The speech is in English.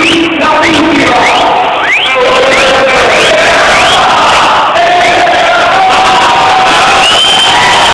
Nothing.